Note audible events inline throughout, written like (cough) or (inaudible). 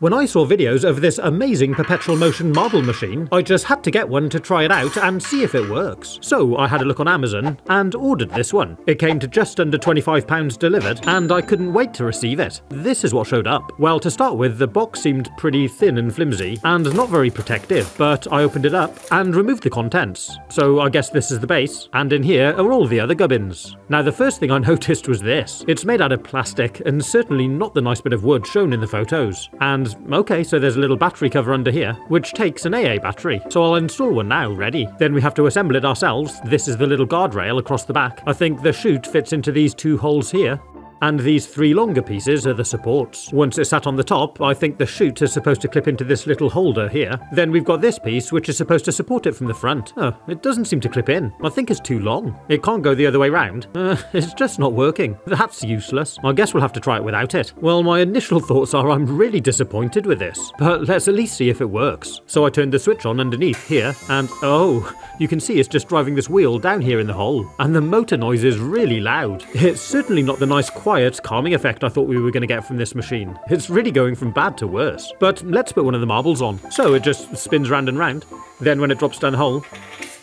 When I saw videos of this amazing perpetual motion marble machine, I just had to get one to try it out and see if it works. So I had a look on Amazon and ordered this one. It came to just under £25 delivered, and I couldn't wait to receive it. This is what showed up. Well, to start with, the box seemed pretty thin and flimsy, and not very protective, but I opened it up and removed the contents. So I guess this is the base, and in here are all the other gubbins. Now the first thing I (laughs) noticed was this. It's made out of plastic, and certainly not the nice bit of wood shown in the photos. And and okay, so there's a little battery cover under here, which takes an AA battery. So I'll install one now, ready. Then we have to assemble it ourselves. This is the little guardrail across the back. I think the chute fits into these two holes here and these three longer pieces are the supports. Once it's sat on the top, I think the chute is supposed to clip into this little holder here. Then we've got this piece which is supposed to support it from the front. Oh, it doesn't seem to clip in. I think it's too long. It can't go the other way round. (laughs) Uh, it's just not working. That's useless. I guess we'll have to try it without it. Well, my initial thoughts are I'm really disappointed with this, but let's at least see if it works. So I turned the switch on underneath here, and oh, you can see it's just driving this wheel down here in the hole. And the motor noise is really loud. It's certainly not the nice quiet quiet, calming effect I thought we were going to get from this machine. It's really going from bad to worse. But let's put one of the marbles on. So it just spins round and round. Then when it drops down the hole...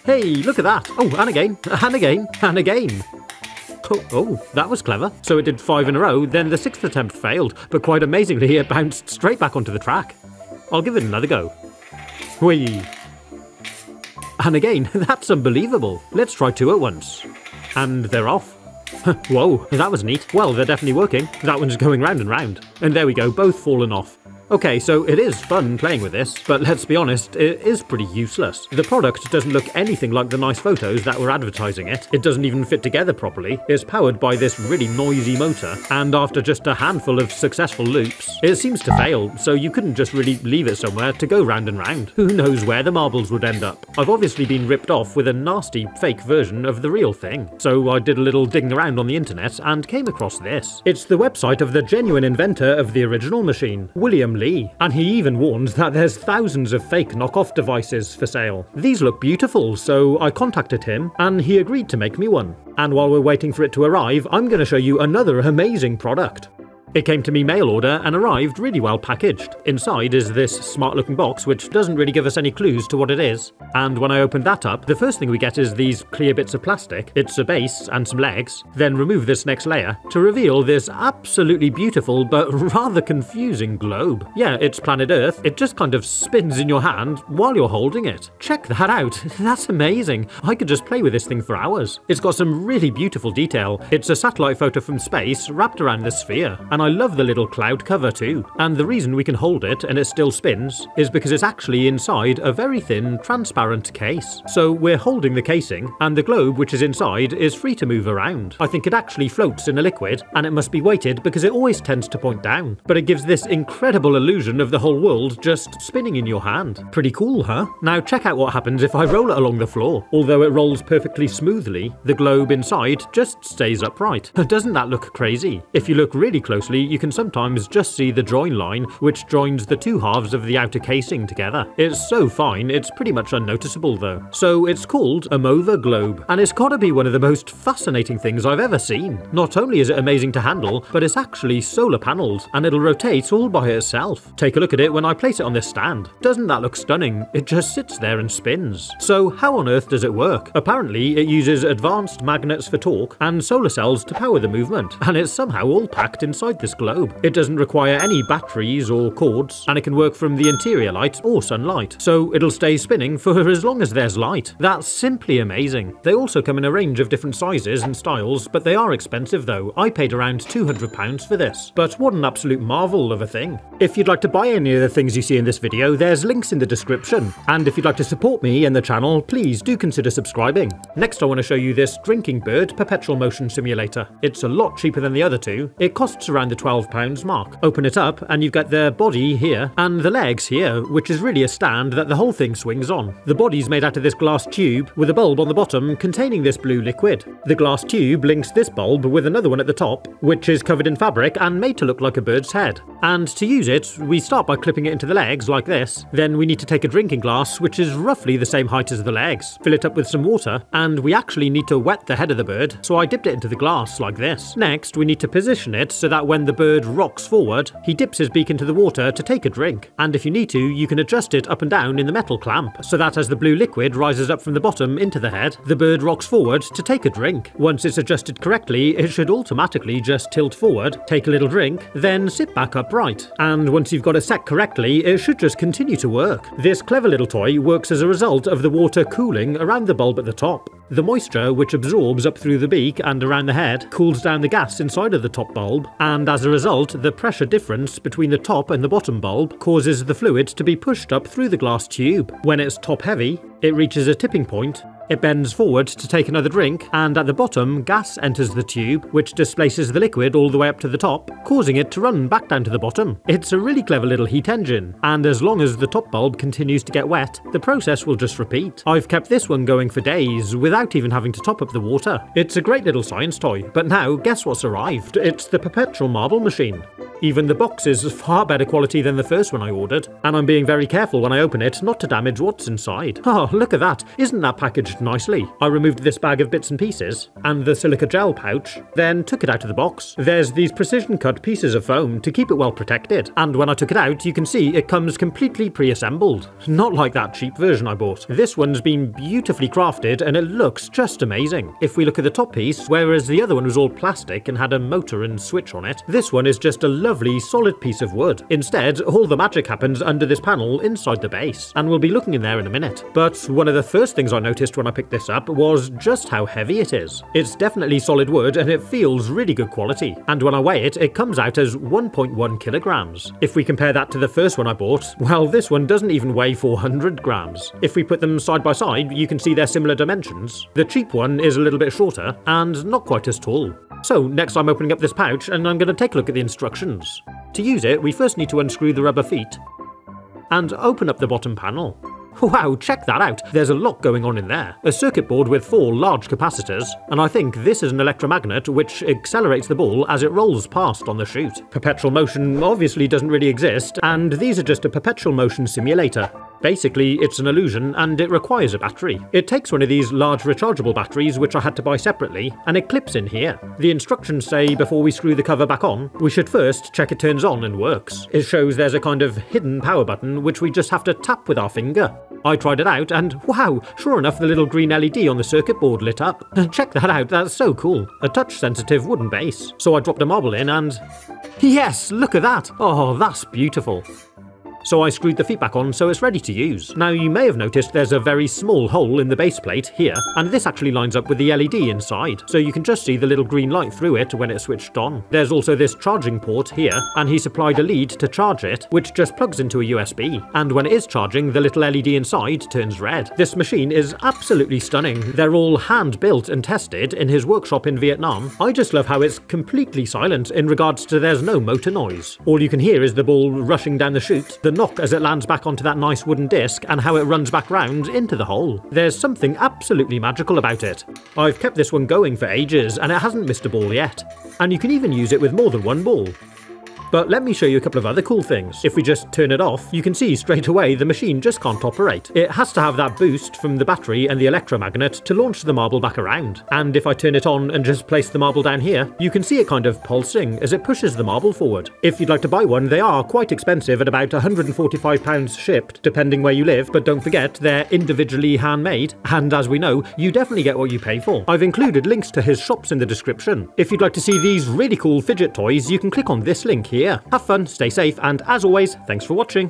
Hey, look at that! Oh, and again, and again, and again. Oh, oh, that was clever. So it did five in a row, then the sixth attempt failed, but quite amazingly it bounced straight back onto the track. I'll give it another go. Whee! And again, (laughs) that's unbelievable. Let's try two at once. And they're off. Whoa, that was neat. Well, they're definitely working. That one's going round and round. And there we go, both fallen off. Okay, so it is fun playing with this, but let's be honest, it is pretty useless. The product doesn't look anything like the nice photos that were advertising it. It doesn't even fit together properly. It's powered by this really noisy motor, and after just a handful of successful loops, it seems to fail, so you couldn't just really leave it somewhere to go round and round. Who knows where the marbles would end up? I've obviously been ripped off with a nasty fake version of the real thing, so I did a little digging around on the internet and came across this. It's the website of the genuine inventor of the original machine, William Le, and he even warned that there's thousands of fake knockoff devices for sale. These look beautiful, so I contacted him and he agreed to make me one. And while we're waiting for it to arrive, I'm going to show you another amazing product. It came to me mail order and arrived really well packaged. Inside is this smart looking box which doesn't really give us any clues to what it is. And when I opened that up, the first thing we get is these clear bits of plastic. It's a base and some legs. Then remove this next layer to reveal this absolutely beautiful but (laughs) rather confusing globe. Yeah, it's planet Earth. It just kind of spins in your hand while you're holding it. Check that out. (laughs) That's amazing. I could just play with this thing for hours. It's got some really beautiful detail. It's a satellite photo from space wrapped around the sphere. And and I love the little cloud cover too. And the reason we can hold it and it still spins is because it's actually inside a very thin, transparent case. So we're holding the casing, and the globe which is inside is free to move around. I think it actually floats in a liquid, and it must be weighted because it always tends to point down. But it gives this incredible illusion of the whole world just spinning in your hand. Pretty cool, huh? Now check out what happens if I roll it along the floor. Although it rolls perfectly smoothly, the globe inside just stays upright. (laughs) Doesn't that look crazy? If you look really closely, you can sometimes just see the join line which joins the two halves of the outer casing together. It's so fine, it's pretty much unnoticeable though. So it's called a MOVA globe, and it's gotta be one of the most fascinating things I've ever seen. Not only is it amazing to handle, but it's actually solar panelled, and it'll rotate all by itself. Take a look at it when I place it on this stand. Doesn't that look stunning? It just sits there and spins. So how on earth does it work? Apparently it uses advanced magnets for torque and solar cells to power the movement, and it's somehow all packed inside this globe. It doesn't require any batteries or cords, and it can work from the interior light or sunlight, so it'll stay spinning for (laughs) as long as there's light. That's simply amazing. They also come in a range of different sizes and styles, but they are expensive though. I paid around £200 for this. But what an absolute marvel of a thing. If you'd like to buy any of the things you see in this video, there's links in the description. And if you'd like to support me and the channel, please do consider subscribing. Next I want to show you this Drinking Bird Perpetual Motion Simulator. It's a lot cheaper than the other two. It costs around the £12 mark. Open it up and you've got the body here and the legs here, which is really a stand that the whole thing swings on. The body's made out of this glass tube with a bulb on the bottom containing this blue liquid. The glass tube links this bulb with another one at the top, which is covered in fabric and made to look like a bird's head. And to use it, we start by clipping it into the legs like this. Then we need to take a drinking glass, which is roughly the same height as the legs, fill it up with some water, and we actually need to wet the head of the bird, so I dipped it into the glass like this. Next, we need to position it so that when when the bird rocks forward, he dips his beak into the water to take a drink. And if you need to, you can adjust it up and down in the metal clamp, so that as the blue liquid rises up from the bottom into the head, the bird rocks forward to take a drink. Once it's adjusted correctly, it should automatically just tilt forward, take a little drink, then sit back upright. And once you've got it set correctly, it should just continue to work. This clever little toy works as a result of the water cooling around the bulb at the top. The moisture, which absorbs up through the beak and around the head, cools down the gas inside of the top bulb, and as a result, the pressure difference between the top and the bottom bulb causes the fluid to be pushed up through the glass tube. When it's top heavy, it reaches a tipping point it bends forward to take another drink, and at the bottom, gas enters the tube, which displaces the liquid all the way up to the top, causing it to run back down to the bottom. It's a really clever little heat engine, and as long as the top bulb continues to get wet, the process will just repeat. I've kept this one going for days without even having to top up the water. It's a great little science toy, but now guess what's arrived? It's the perpetual marble machine. Even the box is far better quality than the first one I ordered, and I'm being very careful when I open it not to damage what's inside. (laughs) Oh, look at that. Isn't that packaged nicely? I removed this bag of bits and pieces, and the silica gel pouch, then took it out of the box. There's these precision cut pieces of foam to keep it well protected, and when I took it out you can see it comes completely pre-assembled. Not like that cheap version I bought. This one's been beautifully crafted and it looks just amazing. If we look at the top piece, whereas the other one was all plastic and had a motor and switch on it, this one is just a lovely solid piece of wood. Instead, all the magic happens under this panel inside the base, and we'll be looking in there in a minute. But one of the first things I noticed when I picked this up was just how heavy it is. It's definitely solid wood and it feels really good quality, and when I weigh it, it comes out as 1.1 kilograms. If we compare that to the first one I bought, well this one doesn't even weigh 400 grams. If we put them side by side, you can see they're similar dimensions. The cheap one is a little bit shorter, and not quite as tall. So next I'm opening up this pouch and I'm going to take a look at the instructions. To use it, we first need to unscrew the rubber feet and open up the bottom panel. Wow, check that out. There's a lot going on in there. A circuit board with four large capacitors, and I think this is an electromagnet which accelerates the ball as it rolls past on the chute. Perpetual motion obviously doesn't really exist, and these are just a perpetual motion simulator. Basically, it's an illusion and it requires a battery. It takes one of these large rechargeable batteries, which I had to buy separately, and it clips in here. The instructions say before we screw the cover back on, we should first check it turns on and works. It shows there's a kind of hidden power button which we just have to tap with our finger. I tried it out and wow, sure enough the little green LED on the circuit board lit up. (laughs) Check that out, that's so cool. A touch sensitive wooden base. So I dropped a marble in and... Yes, look at that! Oh, that's beautiful. So I screwed the feet back on so it's ready to use. Now you may have noticed there's a very small hole in the base plate here, and this actually lines up with the LED inside, so you can just see the little green light through it when it's switched on. There's also this charging port here, and he supplied a lead to charge it, which just plugs into a USB, and when it is charging, the little LED inside turns red. This machine is absolutely stunning. They're all hand-built and tested in his workshop in Vietnam. I just love how it's completely silent in regards to there's no motor noise. All you can hear is the ball rushing down the chute, the the knock as it lands back onto that nice wooden disc and how it runs back round into the hole. There's something absolutely magical about it. I've kept this one going for ages and it hasn't missed a ball yet. And you can even use it with more than one ball. But let me show you a couple of other cool things. If we just turn it off, you can see straight away the machine just can't operate. It has to have that boost from the battery and the electromagnet to launch the marble back around. And if I turn it on and just place the marble down here, you can see it kind of pulsing as it pushes the marble forward. If you'd like to buy one, they are quite expensive at about £145 shipped, depending where you live, but don't forget they're individually handmade, and as we know, you definitely get what you pay for. I've included links to his shops in the description. If you'd like to see these really cool fidget toys, you can click on this link here have fun, stay safe, and as always, thanks for watching.